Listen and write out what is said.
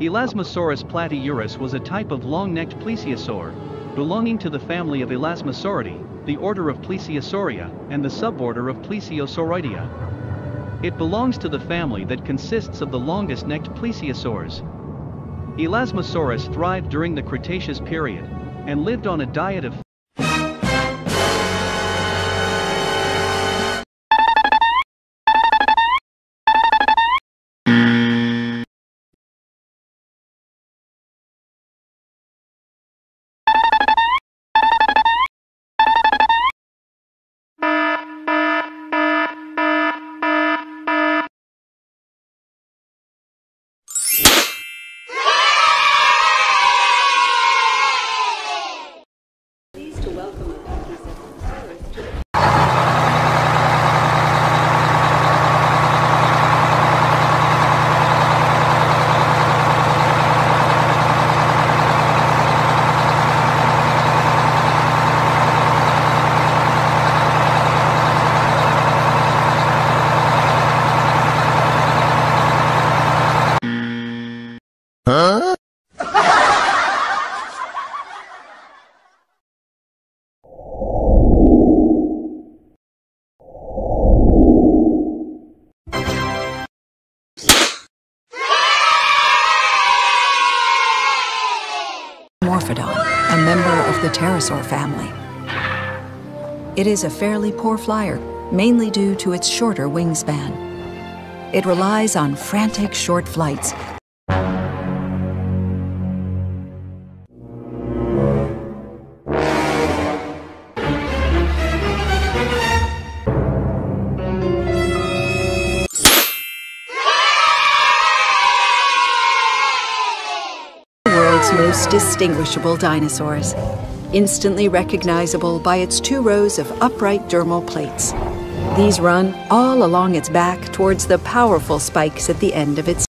Elasmosaurus platyurus was a type of long-necked plesiosaur, belonging to the family of Elasmosauridae, the order of Plesiosauria, and the suborder of Plesiosauroidea. It belongs to the family that consists of the longest-necked plesiosaurs. Elasmosaurus thrived during the Cretaceous period and lived on a diet of Morphodon, a member of the pterosaur family. It is a fairly poor flyer, mainly due to its shorter wingspan. It relies on frantic short flights. Most distinguishable dinosaurs, instantly recognizable by its two rows of upright dermal plates. These run all along its back towards the powerful spikes at the end of its